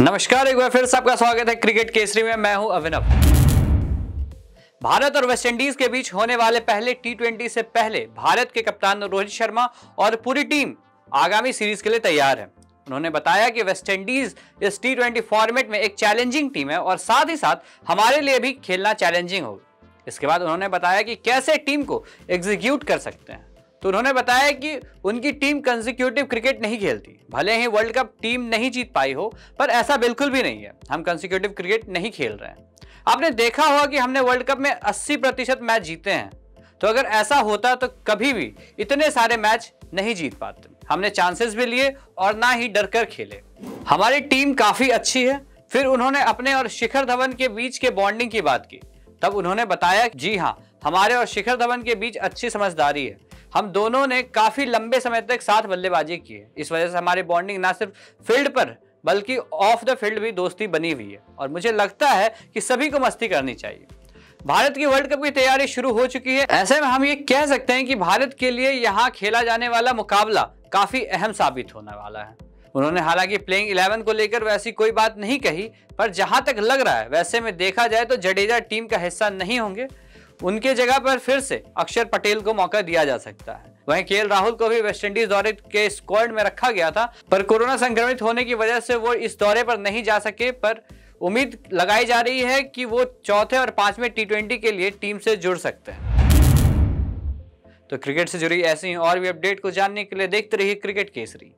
नमस्कार, एक बार फिर से आपका स्वागत है क्रिकेट केसरी में। मैं हूँ अभिनव। भारत और वेस्टइंडीज के बीच होने वाले पहले टी ट्वेंटी से पहले भारत के कप्तान रोहित शर्मा और पूरी टीम आगामी सीरीज़ के लिए तैयार है। उन्होंने बताया कि वेस्टइंडीज इस टी ट्वेंटी फॉर्मेट में एक चैलेंजिंग टीम है और साथ ही साथ हमारे लिए भी खेलना चैलेंजिंग होगा। इसके बाद उन्होंने बताया कि कैसे टीम को एग्जीक्यूट कर सकते हैं। तो उन्होंने बताया कि उनकी टीम कंसिक्यूटिव क्रिकेट नहीं खेलती। भले ही वर्ल्ड कप टीम नहीं जीत पाई हो, पर ऐसा बिल्कुल भी नहीं है। हम कंसिक्यूटिव क्रिकेट नहीं खेल रहे हैं। आपने देखा होगा कि हमने वर्ल्ड कप में 80 प्रतिशत मैच जीते हैं। तो अगर ऐसा होता तो कभी भी इतने सारे मैच नहीं जीत पाते। हमने चांसेस भी लिए और ना ही डर कर खेले। हमारी टीम काफ़ी अच्छी है। फिर उन्होंने अपने और शिखर धवन के बीच के बॉन्डिंग की बात की। तब उन्होंने बताया जी हाँ हमारे और शिखर धवन के बीच अच्छी समझदारी है। हम दोनों ने काफ़ी लंबे समय तक साथ बल्लेबाजी की है। इस वजह से हमारी बॉन्डिंग ना सिर्फ़ फ़ील्ड पर, बल्कि ऑफ़ द फ़ील्ड भी दोस्ती बनी हुई है। और मुझे लगता है कि सभी को मस्ती करनी चाहिए। भारत की वर्ल्ड कप की तैयारी शुरू हो चुकी है। ऐसे में हम ये कह सकते हैं कि भारत के लिए यहाँ खेला जाने वाला मुकाबला काफ़ी अहम साबित होने वाला है। उन्होंने हालाँकि प्लेइंग इलेवन को लेकर वैसी कोई बात नहीं कही, पर जहाँ तक लग रहा है, वैसे में देखा जाए तो जडेजा टीम का हिस्सा नहीं होंगे। उनके जगह पर फिर से अक्षर पटेल को मौका दिया जा सकता है। वहीं के राहुल को भी वेस्टइंडीज दौरे के स्क्वाड में रखा गया था, पर कोरोना संक्रमित होने की वजह से वो इस दौरे पर नहीं जा सके, पर उम्मीद लगाई जा रही है कि वो चौथे और पाँचवें टी के लिए टीम से जुड़ सकते हैं। तो क्रिकेट से जुड़ी ऐसी और भी अपडेट को जानने के लिए देखते रहिए क्रिकेट केसरी।